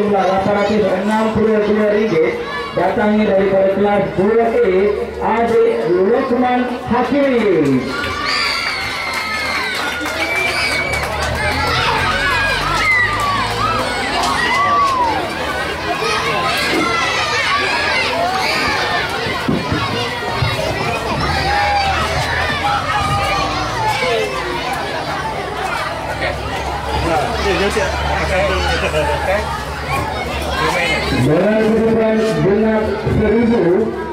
jumlah 862 ringgit datangnya daripada kelas 2A adik Lukman Meron din tayo din na review